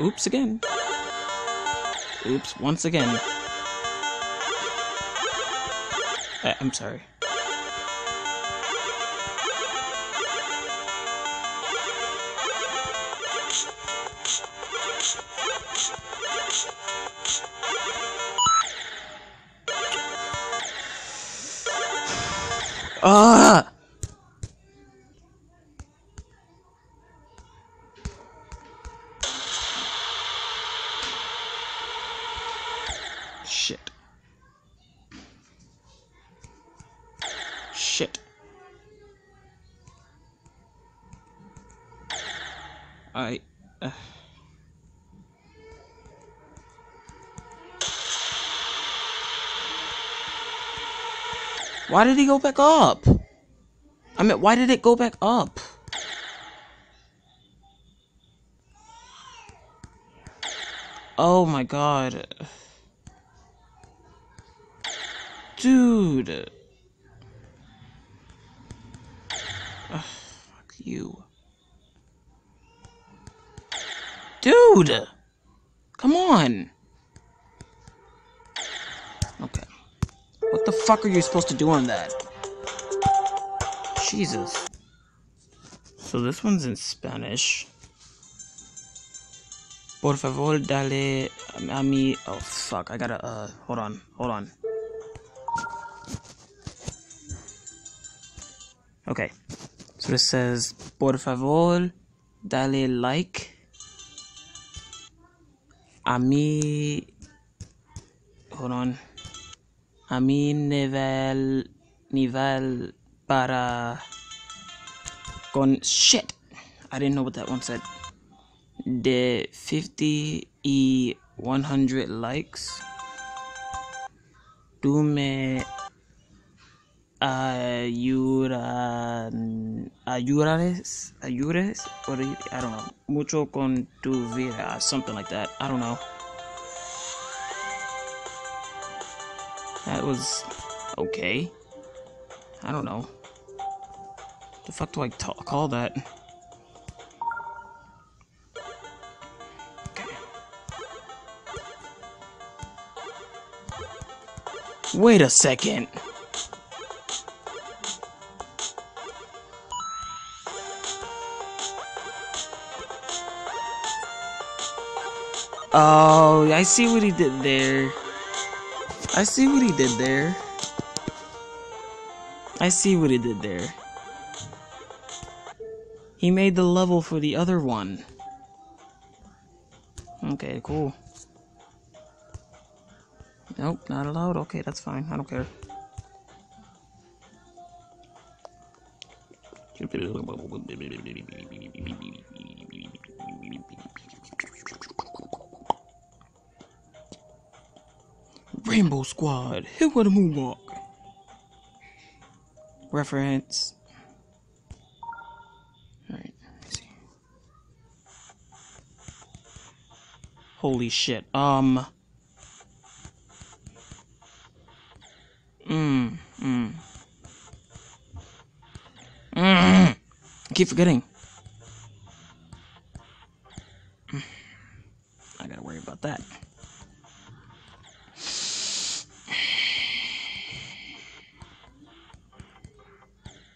Oops again. Oops, once again. Uh, I'm sorry. Ah! Why did he go back up? I mean, why did it go back up? Oh my god. Dude. Ugh, fuck you. Dude! Come on! Okay. What the fuck are you supposed to do on that? Jesus. So this one's in Spanish. Por favor, dale a mi. Oh fuck! I gotta. Uh, hold on, hold on. Okay, so this says, por favor, dale like a mi. Hold on. A mi nivel nivel para con shit. I didn't know what that one said. The 50 e 100 likes. Tú me ayudan, ayudares, ayudes, or I don't know, mucho con tu vida, something like that. I don't know. That was okay. I don't know. The fuck do I call that? Wait a second. Oh, I see what he did there. I see what he did there. I see what he did there. He made the level for the other one. Okay, cool. Nope, not allowed. Okay, that's fine. I don't care. Rainbow Squad, hit with a moonwalk. Reference. Alright, see. Holy shit. Um. Mmm. Mmm. Mmm. Keep forgetting.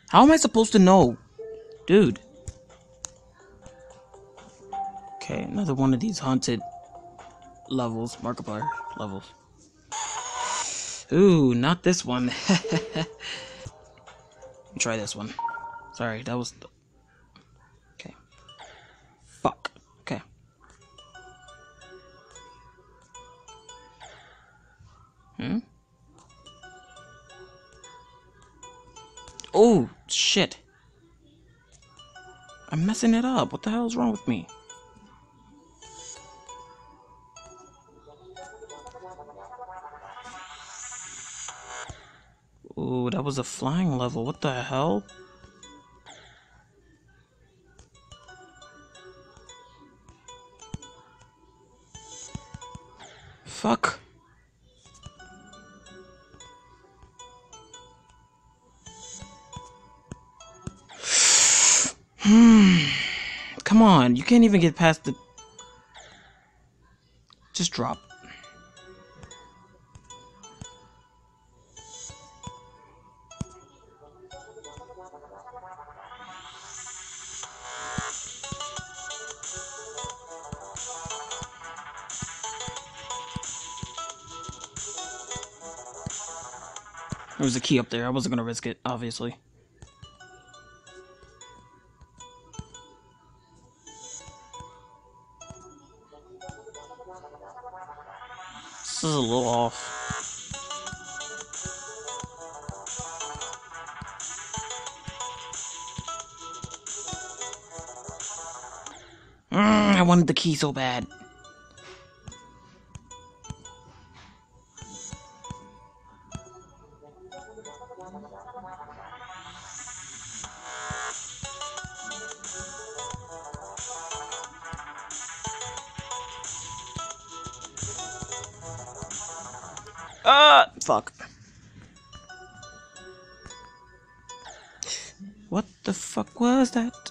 How am I supposed to know? Dude. Okay, another one of these haunted levels, Markiplier levels. Ooh, not this one. try this one. Sorry, that was... Okay. Fuck. Okay. Hmm? Oh, shit. I'm messing it up. What the hell is wrong with me? Ooh, that was a flying level. What the hell? Fuck. Come on, you can't even get past the Just drop. There was a key up there. I wasn't gonna risk it, obviously. A little off. Mm, I wanted the key so bad. Fuck. What the fuck was that?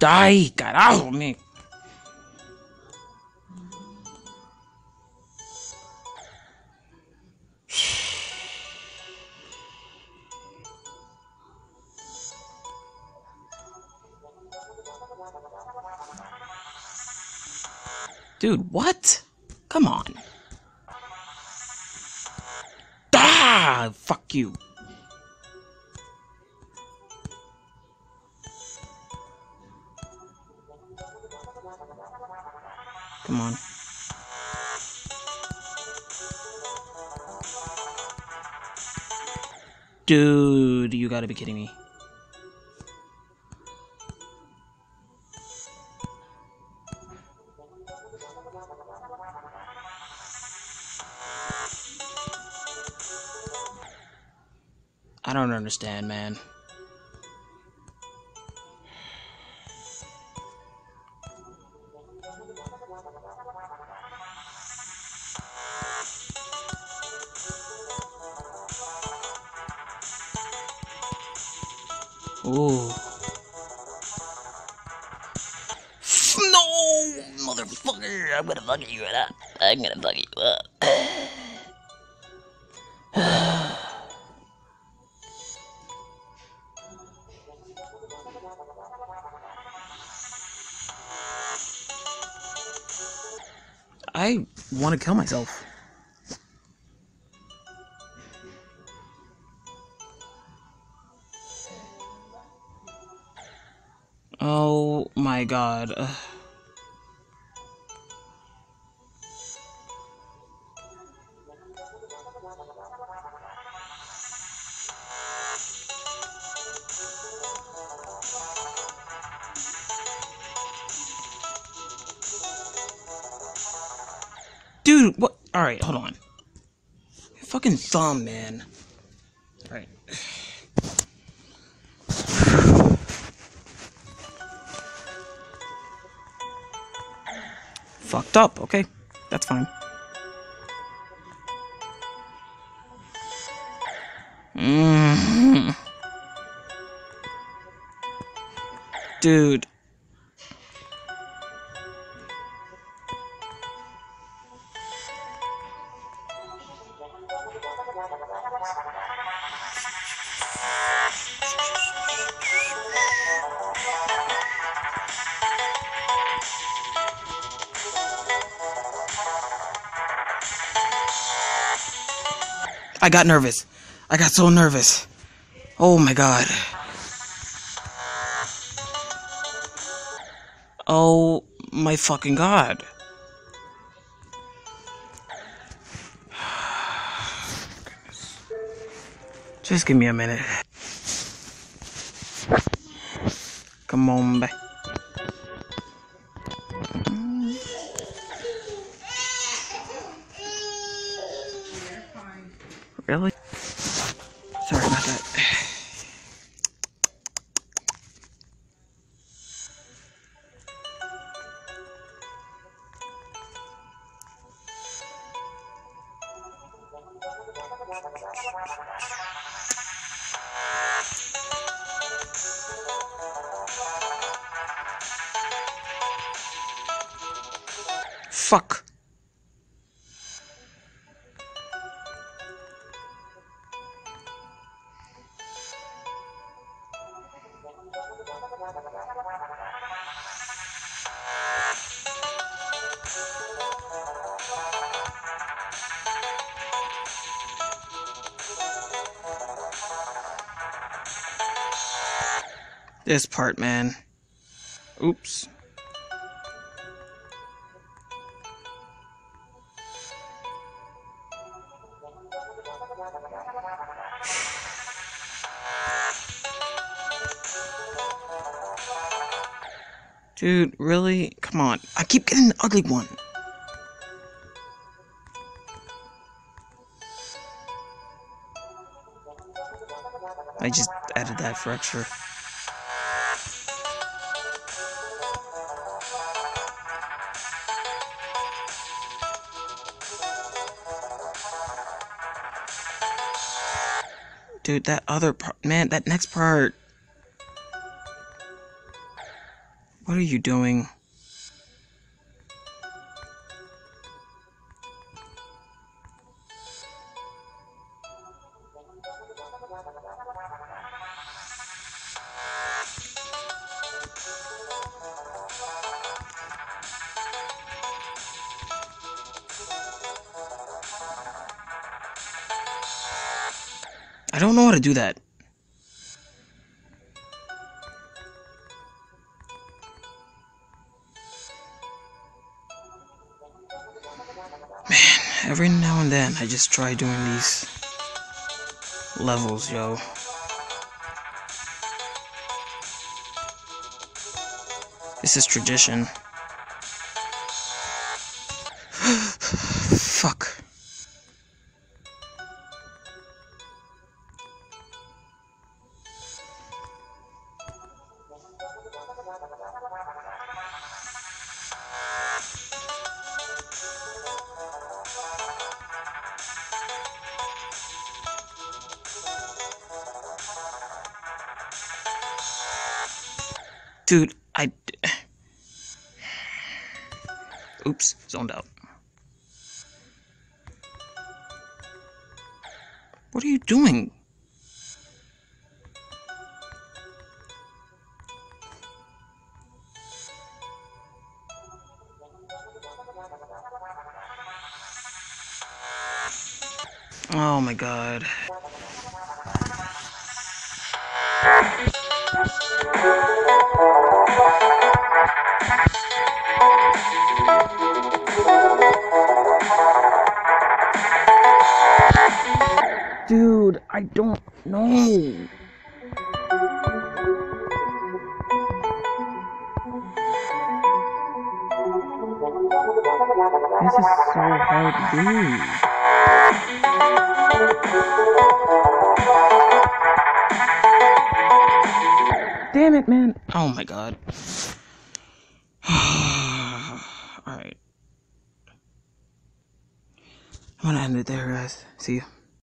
¡Ay, carajo! Me... Dude, what? Come on. Ah! Fuck you. Come on. Dude, you gotta be kidding me. I don't understand, man. Ooh. No, motherfucker! I'm gonna fuck you up. I'm gonna fuck you up. I want to kill myself. God. Dude, what? Alright, hold on. Your Fucking thumb, man. Fucked up, okay. That's fine. Mm. Dude. I got nervous. I got so nervous. Oh my god. Oh my fucking god. Just give me a minute. Come on back. Fuck. This part, man. Oops. Dude, really? Come on. I keep getting the ugly one. I just added that for extra. Dude, that other part, man, that next part. What are you doing? I don't know how to do that. Every now and then I just try doing these levels, yo. This is tradition. Dude, I. Oops, zoned out. What are you doing? Oh my god. I don't know. This is so hard to do. Damn it, man. Oh my god. Alright. I'm gonna end it there, guys. See you.